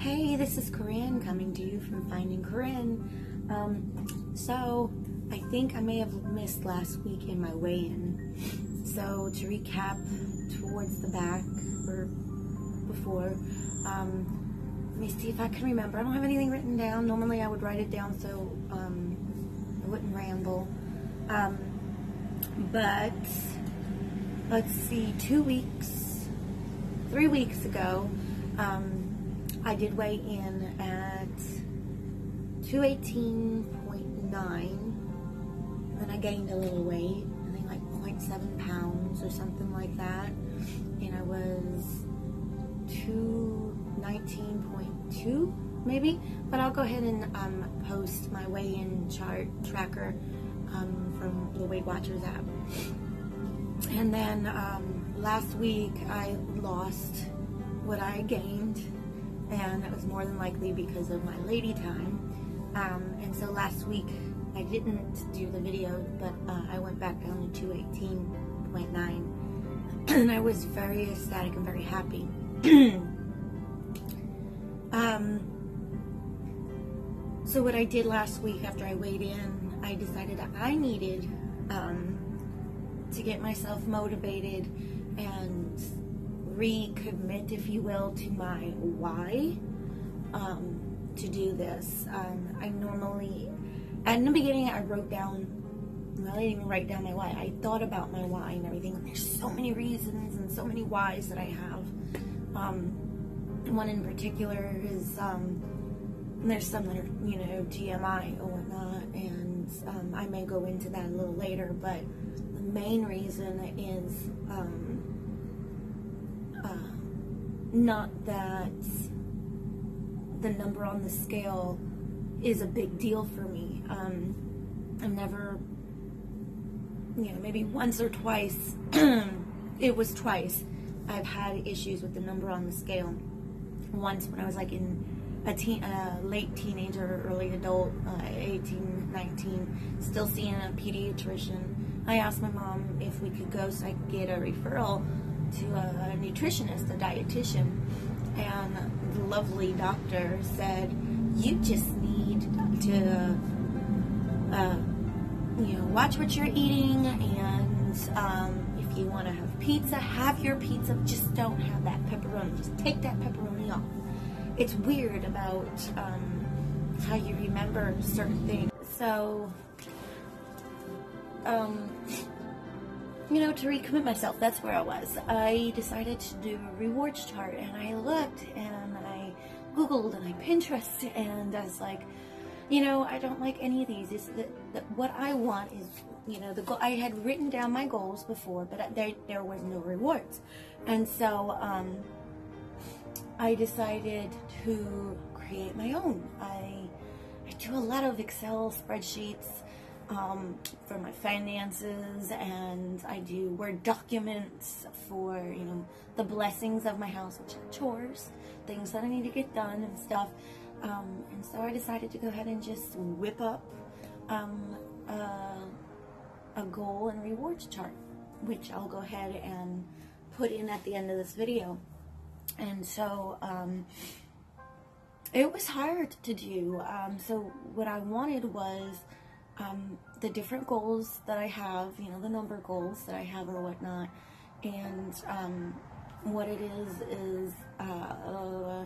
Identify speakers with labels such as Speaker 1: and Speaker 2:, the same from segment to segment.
Speaker 1: Hey, this is Corrin coming to you from Finding Corrin. Um, so, I think I may have missed last week in my weigh-in. So, to recap towards the back or before, um, let me see if I can remember. I don't have anything written down. Normally I would write it down so um, I wouldn't ramble. Um, but, let's see, two weeks, three weeks ago, um, I did weigh in at 218.9. Then I gained a little weight, I think like 0.7 pounds or something like that. And I was 219.2 maybe. But I'll go ahead and um, post my weigh-in chart tracker um, from the Weight Watchers app. And then um, last week I lost what I gained and that was more than likely because of my lady time. Um, and so last week I didn't do the video, but uh, I went back down to 218.9, and I was very ecstatic and very happy. um, so what I did last week after I weighed in, I decided that I needed um, to get myself motivated and recommit, if you will, to my why um, to do this. Um, I normally, in the beginning, I wrote down, I didn't even write down my why. I thought about my why and everything. There's so many reasons and so many whys that I have. Um, one in particular is, um, there's some that are, you know, TMI or whatnot, and um, I may go into that a little later, but the main reason is, um, not that the number on the scale is a big deal for me. Um, I've never, you know, maybe once or twice, it was twice, I've had issues with the number on the scale. Once when I was like in a teen, uh, late teenager, early adult, uh, 18, 19, still seeing a pediatrician. I asked my mom if we could go so I could get a referral to a nutritionist, a dietitian, and the lovely doctor said, "You just need to, uh, you know, watch what you're eating, and um, if you want to have pizza, have your pizza. Just don't have that pepperoni. Just take that pepperoni off." It's weird about um, how you remember certain things. So, um, you know, to recommit myself. That's where I was. I decided to do a rewards chart and I looked and I Googled and I Pinterest and I was like, you know, I don't like any of these. Is that, that what I want is, you know, the goal. I had written down my goals before, but there there was no rewards, and so um, I decided to create my own. I I do a lot of Excel spreadsheets um, for my finances and I do Word documents for, you know, the blessings of my house, which are chores, things that I need to get done and stuff. Um, and so I decided to go ahead and just whip up um, a, a goal and rewards chart, which I'll go ahead and put in at the end of this video. And so, um, it was hard to do. Um, so what I wanted was um, the different goals that I have, you know, the number of goals that I have or whatnot. And um, what it is, is uh,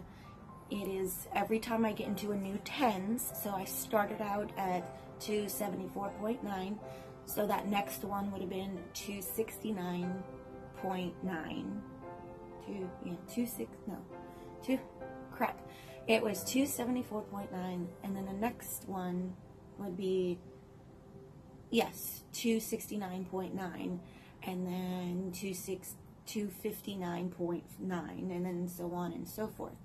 Speaker 1: it is every time I get into a new tens, so I started out at 274.9, so that next one would have been 269.9. Two, yeah, two six, no, two, crap. It was 274.9, and then the next one would be yes, 269.9 and then 259.9 and then so on and so forth.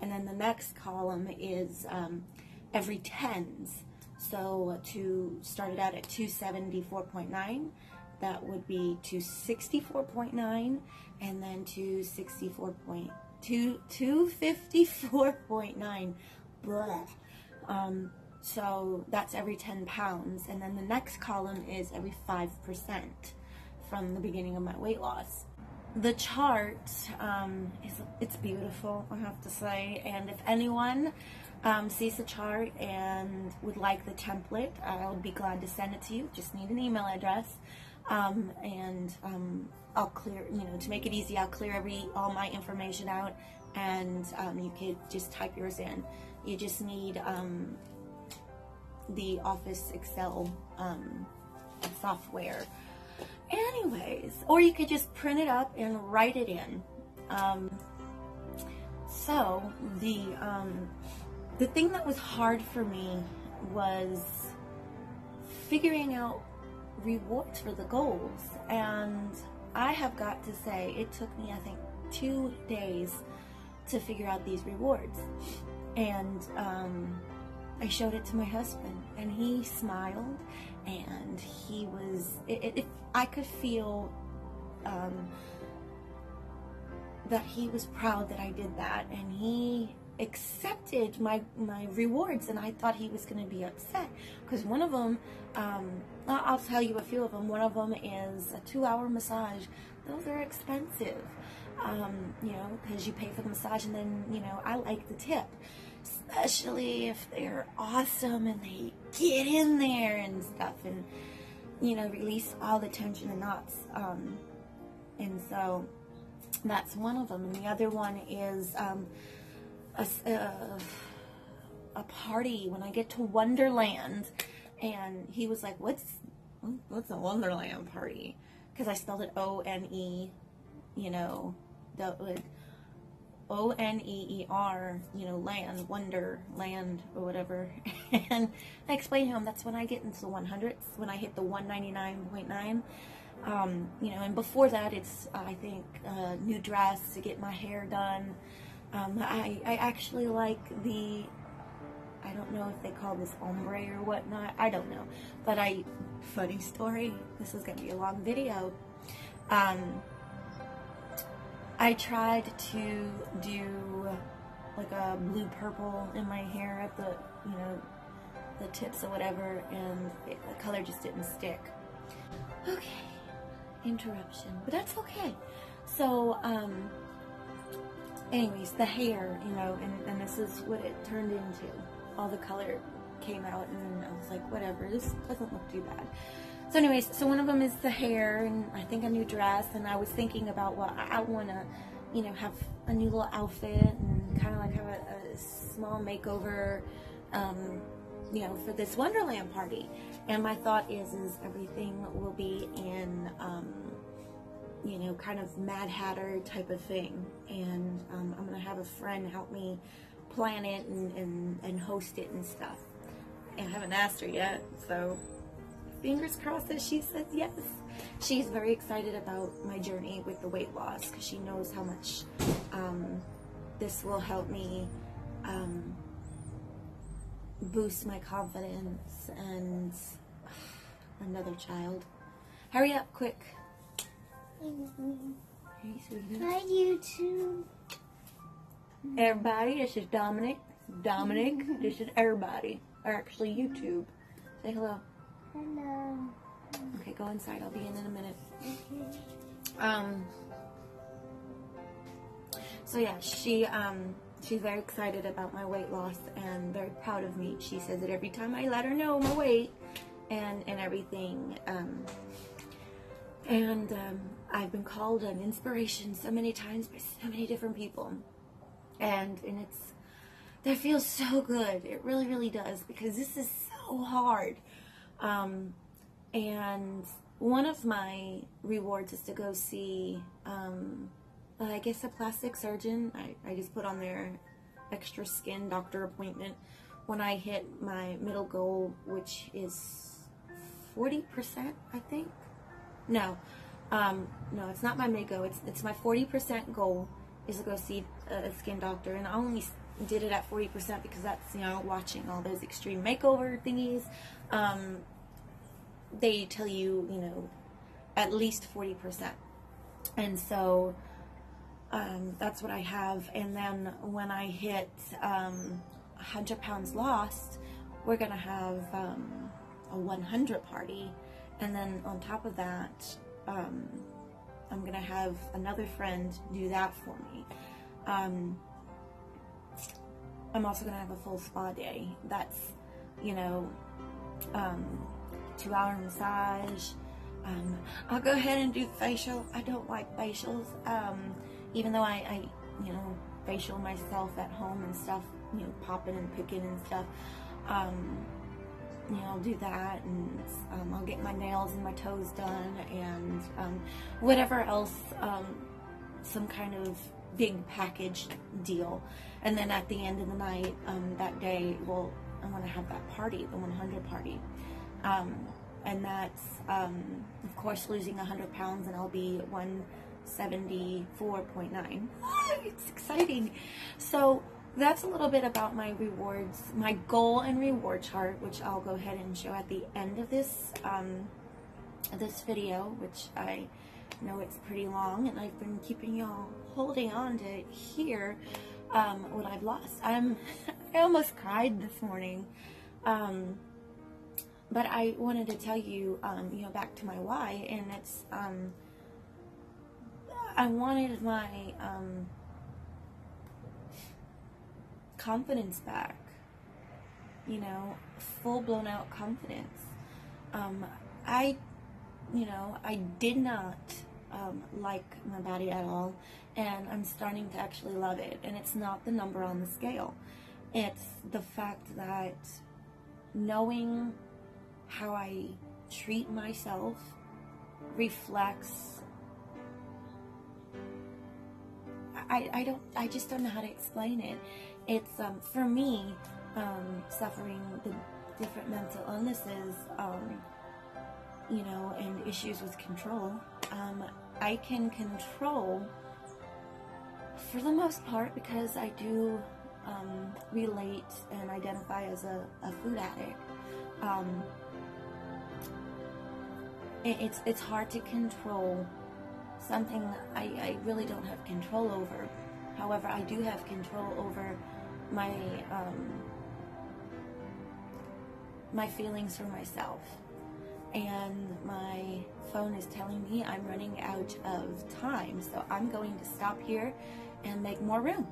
Speaker 1: And then the next column is um, every tens. So to start it out at 274.9, that would be 264.9 and then 264.2 254.9. Blah. Um, so that's every 10 pounds. And then the next column is every 5% from the beginning of my weight loss. the chart um, is it's beautiful, I have to say. And if anyone um, sees the chart and would like the template, I would be glad to send it to you. Just need an email address, um, and um, I'll clear. You know, to make it easy, I'll clear every all my information out, and um, you could just type yours in. You just need um, the Office Excel software. Anyways or you could just print it up and write it in. Um, so the um, the thing that was hard for me was figuring out rewards for the goals. And I have got to say it took me I think two days to figure out these rewards. And um, I showed it to my husband and he smiled and he was it, it, I could feel um, that he was proud that I did that and he accepted my my rewards and I thought he was going to be upset because one of them um, I'll tell you a few of them one of them is a two-hour massage. Those are expensive um, you know because you pay for the massage and then you know I like the tip especially if they're awesome and they get in there and stuff and you know release all the tension and knots um, and so that's one of them. And the other one is um, a, a, a party. When I get to Wonderland and he was like what's what's a Wonderland party? Because I spelled it O-N-E you know the O N E E R, you know, land, wonder, land, or whatever. and I explained to him that's when I get into the 100s, when I hit the 199.9. Um, you know, and before that, it's, I think, uh, new dress to get my hair done. Um, I, I actually like the, I don't know if they call this ombre or whatnot. I don't know. But I, funny story, this is going to be a long video. Um, I tried to do like a blue purple in my hair at the, you know, the tips or whatever, and it, the color just didn't stick. Okay, interruption, but that's okay. So, um, anyways, the hair, you know, and, and this is what it turned into. All the color came out, and I was like, whatever, this doesn't look too bad. So anyways, so one of them is the hair and I think a new dress and I was thinking about, well, I, I want to, you know, have a new little outfit and kind of like have a, a small makeover, um, you know, for this Wonderland party. And my thought is, is everything will be in, um, you know, kind of Mad Hatter type of thing. And um, I'm to have a friend help me plan it and, and, and host it and stuff. And I haven't asked her yet, so fingers crossed that she says yes. She's very excited about my journey with the weight loss because she knows how much um, this will help me um, boost my confidence and uh, another child. Hurry up, quick.
Speaker 2: Hi, YouTube.
Speaker 1: Everybody, this is Dominic. Dominic, this is everybody. Or actually, YouTube. Say hello.
Speaker 2: Hello.
Speaker 1: Okay, go inside. I'll be in in a minute.
Speaker 2: Okay.
Speaker 1: Um. So yeah, she um she's very excited about my weight loss and very proud of me. She says it every time I let her know my weight and and everything. Um. And um, I've been called an inspiration so many times by so many different people, and and it's that feels so good. It really really does because this is so hard. Um, and one of my rewards is to go see, um, I guess, a plastic surgeon. I, I just put on their extra skin doctor appointment when I hit my middle goal, which is 40%, I think. No, um, no, it's not my mid goal. It's, it's my 40% goal is to go see a, a skin doctor. And I only did it at 40% because that's, you know, watching all those extreme makeover thingies. Um, they tell you, you know, at least 40%. And so um, that's what I have. And then when I hit um, 100 pounds lost, we're going to have um, a 100 party. And then on top of that, um, I'm going to have another friend do that for me. Um, I'm also going to have a full spa day. That's, you know, um, two hour massage. Um, I'll go ahead and do facial. I don't like facials, um, even though I, I, you know, facial myself at home and stuff, you know, popping and picking and stuff. Um, you know, I'll do that and um, I'll get my nails and my toes done and um, whatever else, um, some kind of big package deal. And then at the end of the night, um, that day, well, I want to have that party, the 100 party. Um, and that's, um, of course, losing 100 pounds and I'll be 174.9. it's exciting. So, that's a little bit about my rewards, my goal and reward chart, which I'll go ahead and show at the end of this um, this video, which I know it's pretty long, and I've been keeping y'all holding on to hear um, what I've lost. I'm I almost cried this morning, um, but I wanted to tell you, um, you know, back to my why, and it's um, I wanted my um, confidence back. You know, full blown out confidence. Um, I, you know, I did not um, like my body at all, and I'm starting to actually love it. And it's not the number on the scale, it's the fact that knowing how I treat myself reflects. I, I don't I just don't know how to explain it it's um, for me um, suffering the different mental illnesses, um, you know, and issues with control. Um, I can control for the most part because I do um, relate and identify as a, a food addict. It, it's it's hard to control something I, I really don't have control over. However, I do have control over my um, my feelings for myself. And my phone is telling me I'm running out of time, so I'm going to stop here and make more room.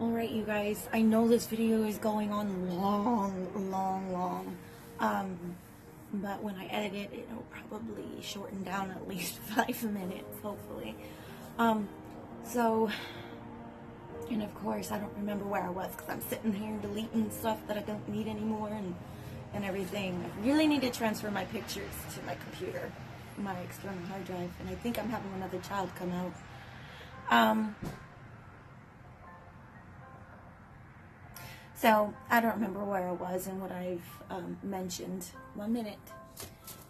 Speaker 1: Alright, you guys, I know this video is going on long, long, long. Um, but when I edit it, it'll probably shorten down at least five minutes, hopefully. Um, so, and of course, I don't remember where I was because I'm sitting here deleting stuff that I don't need anymore and, and everything. I really need to transfer my pictures to my computer, my external hard drive, and I think I'm having another child come out. Um, so, I don't remember where I was and what I've um, mentioned. One minute.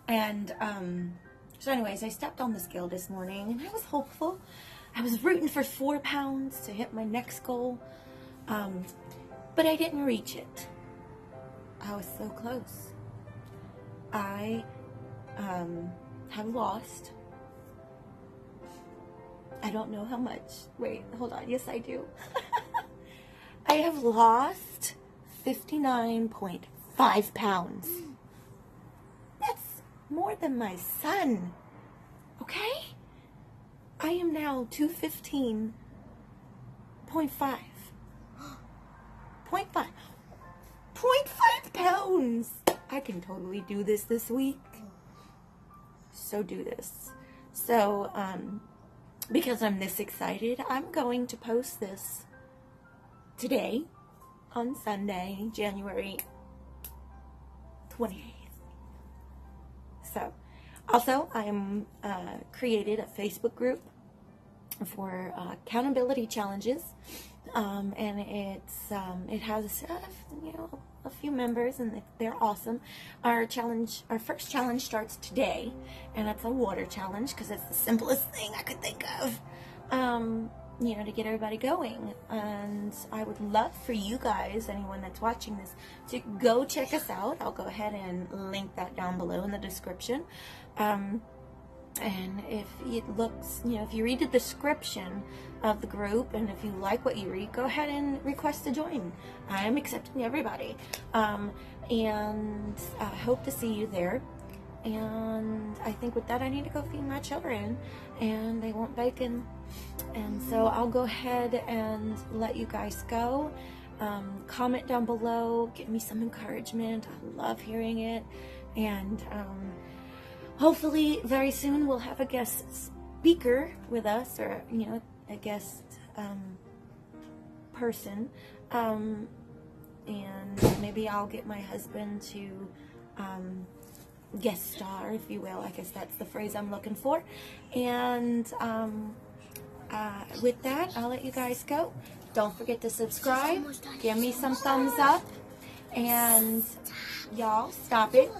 Speaker 1: And, um, so anyways, I stepped on the scale this morning and I was hopeful. I was rooting for four pounds to hit my next goal, um, but I didn't reach it. I was so close. I um, have lost. I don't know how much. Wait, hold on. Yes, I do. I have lost 59.5 pounds. That's more than my son. Okay? I am now 215.5. 0.5. 0.5. 0.5 pounds. I can totally do this this week. So do this. So, um, because I'm this excited, I'm going to post this today on Sunday, January 28th. So, also, I am uh, created a Facebook group for uh, accountability challenges, um, and it's um, it has uh, you know a few members, and they're awesome. Our challenge, our first challenge starts today, and it's a water challenge because it's the simplest thing I could think of. Um, you know, to get everybody going. And I would love for you guys, anyone that's watching this, to go check us out. I'll go ahead and link that down below in the description. Um, and if it looks, you know, if you read the description of the group and if you like what you read, go ahead and request to join. I'm accepting everybody. Um, and I hope to see you there. and I think with that, I need to go feed my children, and they want bacon. And so I'll go ahead and let you guys go. Um, comment down below, give me some encouragement. I love hearing it. And um, hopefully, very soon, we'll have a guest speaker with us, or, you know, a guest um, person. Um, and maybe I'll get my husband to um, guest star, if you will. I guess that's the phrase I'm looking for. And um, uh, with that, I'll let you guys go. Don't forget to subscribe. Give me some thumbs up. And y'all, stop it.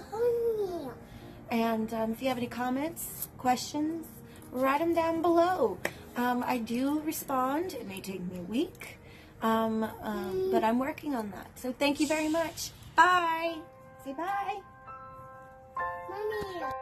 Speaker 1: And um, if you have any comments, questions, write them down below. Um, I do respond. It may take me a week. Um, um, but I'm working on that. So thank you very much. Bye. Say bye.
Speaker 2: Mommy.